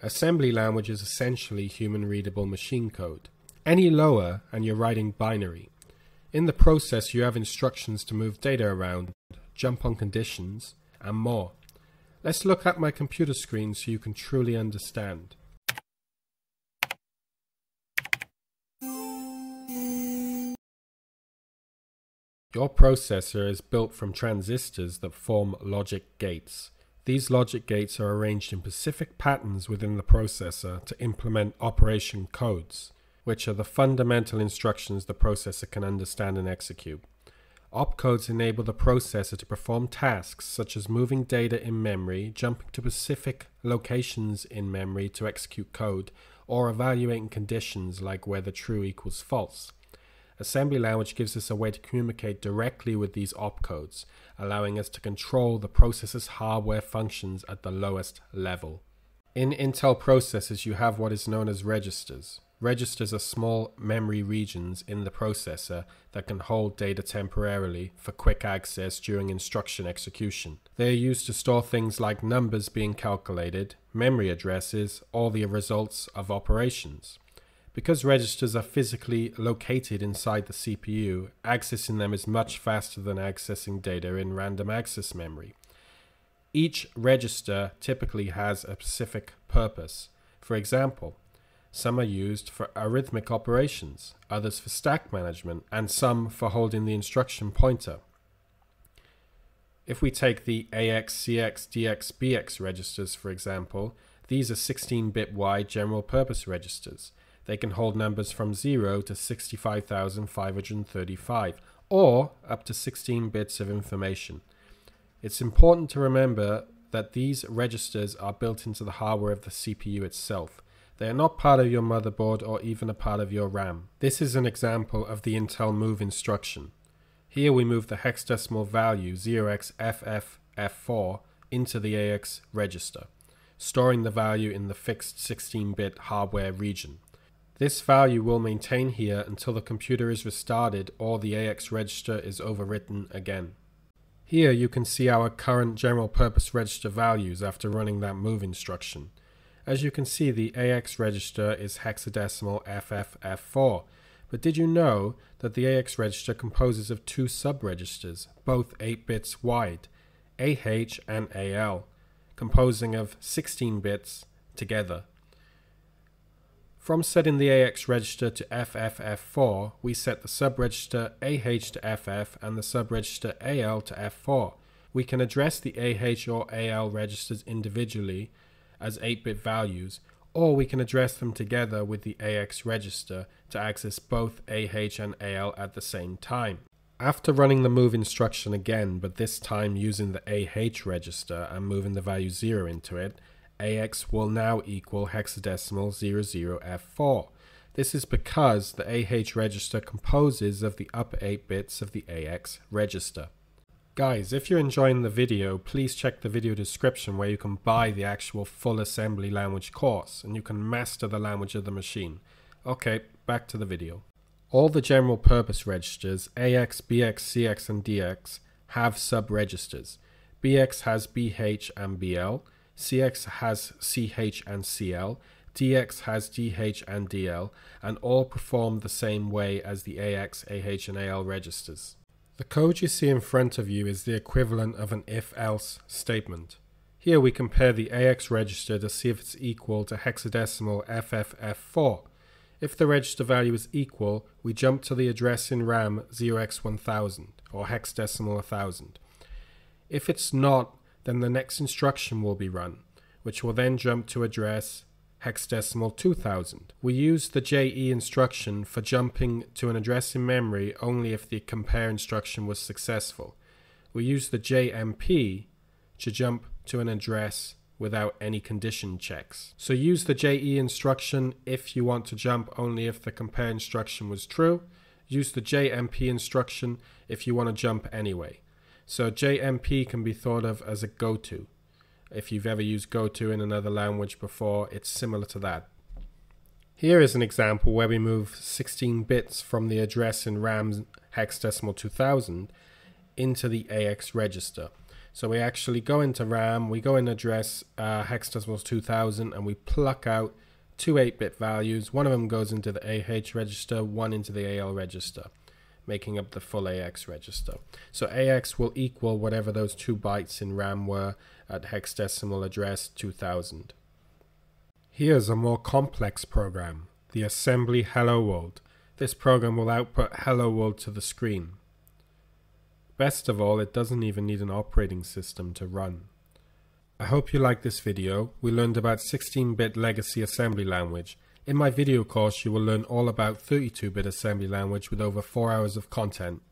Assembly language is essentially human readable machine code. Any lower and you're writing binary. In the process you have instructions to move data around, jump on conditions, and more. Let's look at my computer screen so you can truly understand. Your processor is built from transistors that form logic gates. These logic gates are arranged in specific patterns within the processor to implement operation codes, which are the fundamental instructions the processor can understand and execute. Opcodes enable the processor to perform tasks such as moving data in memory, jumping to specific locations in memory to execute code, or evaluating conditions like whether true equals false. Assembly language gives us a way to communicate directly with these opcodes, allowing us to control the processor's hardware functions at the lowest level. In Intel processors, you have what is known as registers. Registers are small memory regions in the processor that can hold data temporarily for quick access during instruction execution. They are used to store things like numbers being calculated, memory addresses, or the results of operations. Because registers are physically located inside the CPU, accessing them is much faster than accessing data in random access memory. Each register typically has a specific purpose. For example, some are used for arithmetic operations, others for stack management, and some for holding the instruction pointer. If we take the AX, CX, DX, BX registers, for example, these are 16 bit wide general purpose registers. They can hold numbers from 0 to 65,535, or up to 16 bits of information. It's important to remember that these registers are built into the hardware of the CPU itself. They are not part of your motherboard or even a part of your RAM. This is an example of the Intel move instruction. Here we move the hexadecimal value 0xFFF4 into the AX register, storing the value in the fixed 16-bit hardware region. This value will maintain here until the computer is restarted or the AX register is overwritten again. Here you can see our current general purpose register values after running that move instruction. As you can see the AX register is hexadecimal FFF4, but did you know that the AX register composes of two sub-registers, both 8 bits wide, AH and AL, composing of 16 bits together. From setting the AX register to FFF4, we set the subregister AH to FF and the subregister AL to F4. We can address the AH or AL registers individually as 8-bit values, or we can address them together with the AX register to access both AH and AL at the same time. After running the move instruction again, but this time using the AH register and moving the value 0 into it, AX will now equal hexadecimal 00F4. This is because the AH register composes of the upper 8 bits of the AX register. Guys, if you're enjoying the video, please check the video description where you can buy the actual full assembly language course and you can master the language of the machine. Okay, back to the video. All the general purpose registers, AX, BX, CX and DX, have sub-registers. BX has BH and BL, CX has CH and CL, DX has DH and DL, and all perform the same way as the AX, AH, and AL registers. The code you see in front of you is the equivalent of an if-else statement. Here we compare the AX register to see if it's equal to hexadecimal FFF4. If the register value is equal, we jump to the address in RAM 0x1000 or hexadecimal 1000. If it's not, then the next instruction will be run, which will then jump to address hexadecimal 2000. We use the JE instruction for jumping to an address in memory only if the compare instruction was successful. We use the JMP to jump to an address without any condition checks. So use the JE instruction if you want to jump only if the compare instruction was true. Use the JMP instruction if you want to jump anyway. So JMP can be thought of as a go-to. If you've ever used go-to in another language before, it's similar to that. Here is an example where we move 16 bits from the address in RAM hexadecimal 2000 into the AX register. So we actually go into RAM, we go in address uh, hexadecimal 2000 and we pluck out two 8-bit values. One of them goes into the AH register, one into the AL register, making up the full AX register. So AX will equal whatever those two bytes in RAM were at hexadecimal address 2000. Here's a more complex program, the assembly Hello World. This program will output Hello World to the screen. Best of all, it doesn't even need an operating system to run. I hope you liked this video. We learned about 16-bit legacy assembly language. In my video course, you will learn all about 32-bit assembly language with over 4 hours of content.